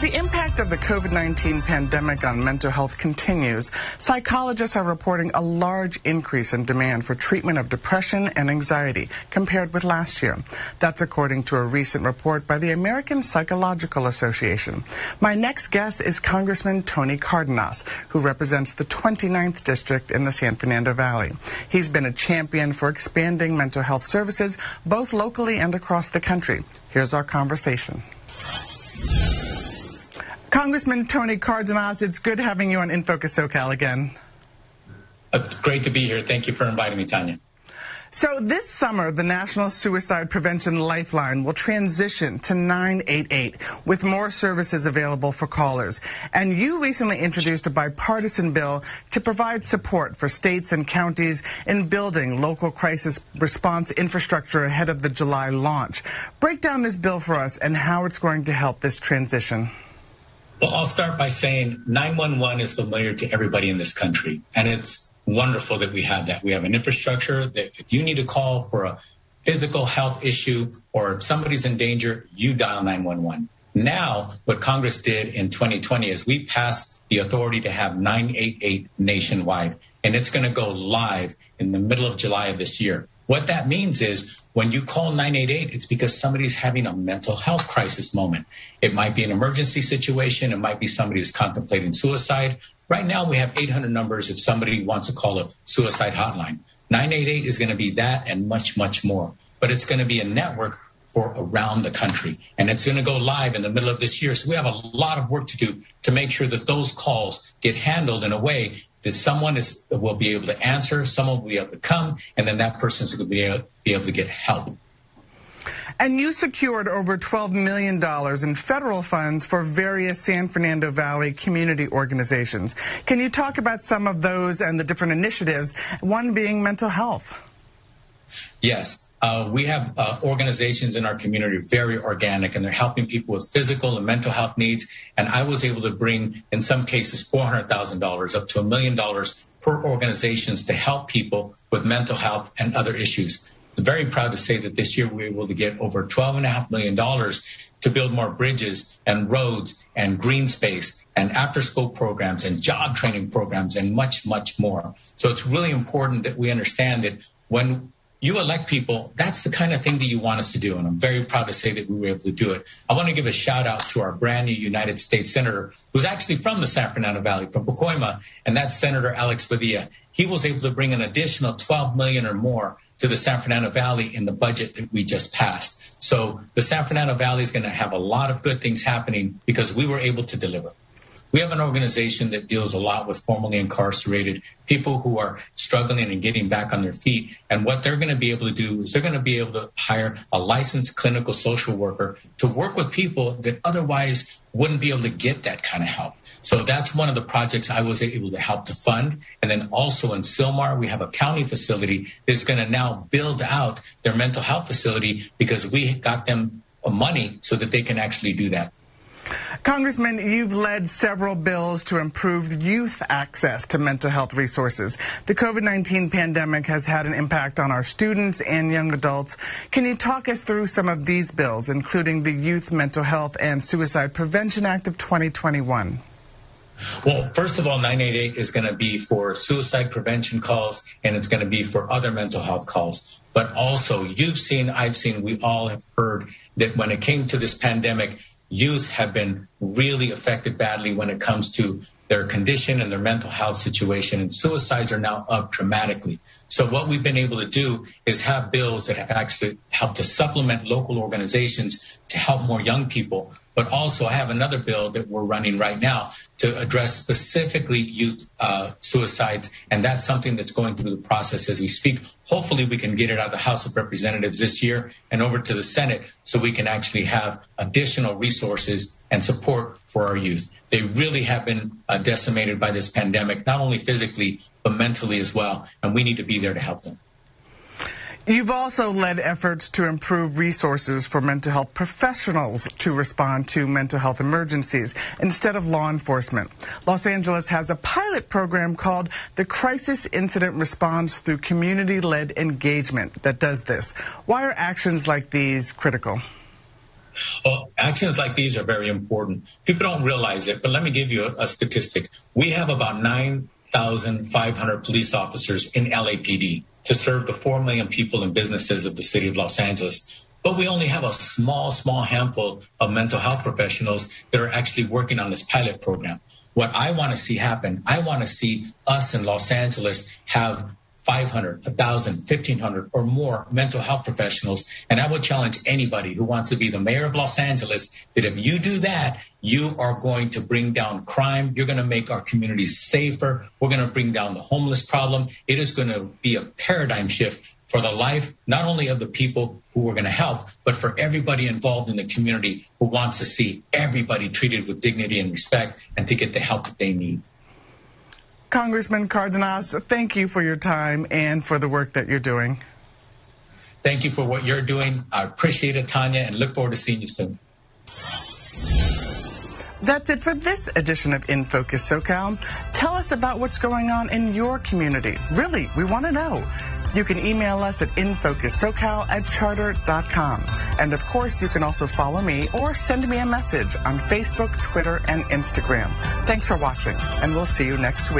the impact of the COVID 19 pandemic on mental health continues, psychologists are reporting a large increase in demand for treatment of depression and anxiety compared with last year. That's according to a recent report by the American Psychological Association. My next guest is Congressman Tony Cárdenas, who represents the 29th District in the San Fernando Valley. He's been a champion for expanding mental health services both locally and across the country. Here's our conversation. Congressman Tony Cárdenas, it's good having you on In Focus SoCal again. Uh, great to be here. Thank you for inviting me, Tanya. So this summer, the National Suicide Prevention Lifeline will transition to 988 with more services available for callers. And you recently introduced a bipartisan bill to provide support for states and counties in building local crisis response infrastructure ahead of the July launch. Break down this bill for us and how it's going to help this transition. Well, I'll start by saying 911 is familiar to everybody in this country, and it's wonderful that we have that. We have an infrastructure that if you need to call for a physical health issue or if somebody's in danger, you dial 911. Now, what Congress did in 2020 is we passed the authority to have 988 nationwide, and it's going to go live in the middle of July of this year. What that means is when you call 988, it's because somebody's having a mental health crisis moment. It might be an emergency situation. It might be somebody who's contemplating suicide. Right now, we have 800 numbers if somebody wants to call a suicide hotline. 988 is going to be that and much, much more. But it's going to be a network for around the country. And it's going to go live in the middle of this year. So we have a lot of work to do to make sure that those calls get handled in a way that someone is will be able to answer, someone will be able to come, and then that person is going to be able, be able to get help. And you secured over $12 million in federal funds for various San Fernando Valley community organizations. Can you talk about some of those and the different initiatives, one being mental health? Yes. Uh, we have uh, organizations in our community very organic and they're helping people with physical and mental health needs. And I was able to bring, in some cases, $400,000 up to a million dollars per organizations to help people with mental health and other issues. I'm very proud to say that this year we were able to get over $12.5 million to build more bridges and roads and green space and after school programs and job training programs and much, much more. So it's really important that we understand that when you elect people, that's the kind of thing that you want us to do. And I'm very proud to say that we were able to do it. I want to give a shout out to our brand new United States Senator, who's actually from the San Fernando Valley, from Pacoima, and that's Senator Alex Padilla. He was able to bring an additional 12 million or more to the San Fernando Valley in the budget that we just passed. So the San Fernando Valley is going to have a lot of good things happening because we were able to deliver. We have an organization that deals a lot with formerly incarcerated people who are struggling and getting back on their feet. And what they're going to be able to do is they're going to be able to hire a licensed clinical social worker to work with people that otherwise wouldn't be able to get that kind of help. So that's one of the projects I was able to help to fund. And then also in Sylmar, we have a county facility that's going to now build out their mental health facility because we got them money so that they can actually do that. Congressman, you've led several bills to improve youth access to mental health resources. The COVID-19 pandemic has had an impact on our students and young adults. Can you talk us through some of these bills, including the Youth Mental Health and Suicide Prevention Act of 2021? Well, first of all, 988 is going to be for suicide prevention calls and it's going to be for other mental health calls. But also, you've seen, I've seen, we all have heard that when it came to this pandemic, youth have been really affected badly when it comes to their condition and their mental health situation, and suicides are now up dramatically. So what we've been able to do is have bills that have actually helped to supplement local organizations to help more young people. But also I have another bill that we're running right now to address specifically youth uh, suicides. And that's something that's going through the process as we speak. Hopefully we can get it out of the House of Representatives this year and over to the Senate so we can actually have additional resources and support for our youth. They really have been uh, decimated by this pandemic, not only physically, but mentally as well. And we need to be there to help them. You've also led efforts to improve resources for mental health professionals to respond to mental health emergencies instead of law enforcement. Los Angeles has a pilot program called the Crisis Incident Response through Community Led Engagement that does this. Why are actions like these critical? Well, actions like these are very important. People don't realize it, but let me give you a, a statistic. We have about 9,500 police officers in LAPD to serve the 4 million people and businesses of the city of Los Angeles. But we only have a small, small handful of mental health professionals that are actually working on this pilot program. What I want to see happen, I want to see us in Los Angeles have 500, 1,000, 1,500 or more mental health professionals. And I would challenge anybody who wants to be the mayor of Los Angeles that if you do that, you are going to bring down crime. You're going to make our communities safer. We're going to bring down the homeless problem. It is going to be a paradigm shift for the life, not only of the people who we're going to help, but for everybody involved in the community who wants to see everybody treated with dignity and respect and to get the help that they need. Congressman Cárdenas, thank you for your time and for the work that you're doing. Thank you for what you're doing. I appreciate it, Tanya, and look forward to seeing you soon. That's it for this edition of In Focus SoCal. Tell us about what's going on in your community. Really, we want to know. You can email us at infocussocal at charter.com. And of course, you can also follow me or send me a message on Facebook, Twitter, and Instagram. Thanks for watching, and we'll see you next week.